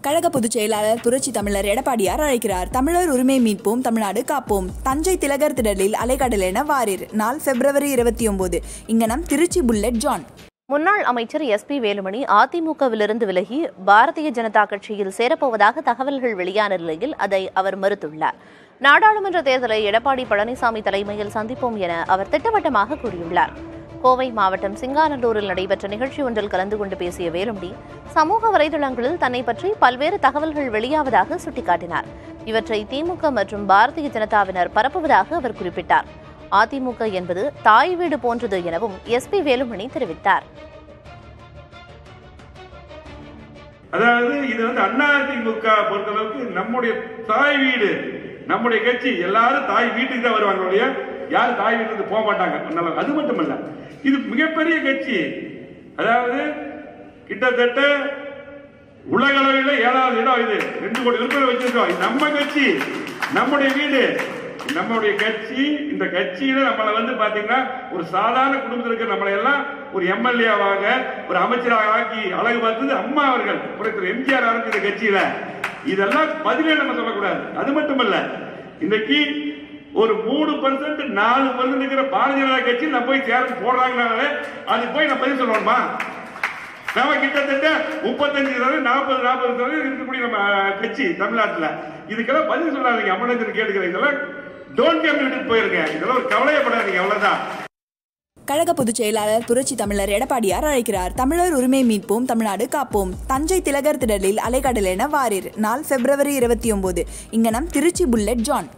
கழக பொதுச் செயலாளர் புரட்சி தமிழர் எடப்பாடியார் அழைக்கிறார். தமிழர் உரிமை மீட்போம் தமிழ்நாடு காப்போம். தஞ்சை திலகர் திடலில் அலைக்கடலென வாரீர். நாள் பிப்ரவரி இருபத்தி ஒன்பது இங்கனம் திருச்சி புல்லட் ஜான். முன்னாள் அமைச்சர் எஸ் பி வேலுமணி அதிமுகவிலிருந்து விலகி பாரதிய ஜனதா கட்சியில் சேரப்போவதாக தகவல்கள் வெளியான நிலையில் அதை அவர் மறுத்துள்ளார். நாடாளுமன்ற தேர்தலை எடப்பாடி பழனிசாமி தலைமையில் சந்திப்போம் என அவர் திட்டவட்டமாக கூறியுள்ளார். கோவை மாவட்டம் சிங்காநல்லூரில் நடைபெற்ற நிகழ்ச்சி ஒன்றில் கலந்து கொண்டு பேசிய வேலுமணி சமூக வலைதளங்களில் தன்னை பற்றி பல்வேறு தகவல்கள் வெளியாவதாக சுட்டிக்காட்டினார். இவற்றை திமுக மற்றும் பாரதிய ஜனதாவினர் பரப்புவதாக அவர் குறிப்பிட்டார். அதிமுக என்பது தாய் வீடு போன்றது எனவும் எஸ் பி வேலுமணி தெரிவித்தார். அதாவது இது வந்து அதிமுக பொறுத்தளவுக்கு நம்முடைய தாய் வீடு நம்முடைய கட்சி எல்லாரும் தாய் வீட்டுக்கு தான் வருவாங்க யாரும் தாய் வீட்டுக்கு போக மாட்டாங்க? நல்ல- அது மட்டுமல்ல. இது மிகப்பெரிய கட்சி. அதாவது கிட்டத்தட்ட உலக அளவில் ஏழாவது இடம் இது. ரெண்டு கோடி உறுப்பினர் வச்சிருக்கோம் இது நம்ம கட்சி. நம்முடைய வீடு. நம்முடைய கட்சி இந்த கட்சியில நம்மளை வந்து பாத்தீங்கன்னா ஒரு சாதாரண குடும்பத்தில் இருக்கிற நம்மளை எல்லாம் ஒரு எம்எல்ஏவாக ஒரு அமைச்சராக ஆக்கி அழகு பார்த்தது அம்மா அவர்கள். புரட்சி எம்ஜிஆர் அவர்கள் இந்த கட்சியில. இதெல்லாம் பதிலே நம்ம சொல்லக்கூடாது. அது மட்டுமல்ல. இன்னைக்கு ஒரு மூணு பர்சன்ட் நாலு பர்சன்ட் இருக்கிற பாரதிய ஜனதா கட்சி நம்ம போய் சேர்த்து போடுறாங்கனாலே அது போய் நம்ம பதில் சொல்லணுமா? நம்ம கிட்டத்தட்ட முப்பத்தஞ்சு சதவீதம் நாற்பது நாற்பது சதவீதம் இருக்கக்கூடிய நம்ம கட்சி தமிழ்நாட்டில். இதுக்கெல்லாம் பதில் சொல்லாதீங்க அம்மனத்தில் கேட்டுக்கிறேன் இதெல்லாம் டோன்ட் கேம் விட்டுட்டு போயிருங்க இதெல்லாம் ஒரு கவலையப்படாதீங்க அவ்வளவுதான். கழக பொதுச் செயலாளர் புரட்சி தமிழர் எடப்பாடியார் அழைக்கிறார். தமிழர் உரிமை மீட்போம் தமிழ்நாடு காப்போம். தஞ்சை திலகர் திடலில் அலைக்கடலென வாரீர். நாள் பிப்ரவரி இருபத்தி ஒன்பது இங்கனம் திருச்சி புல்லட் ஜான்.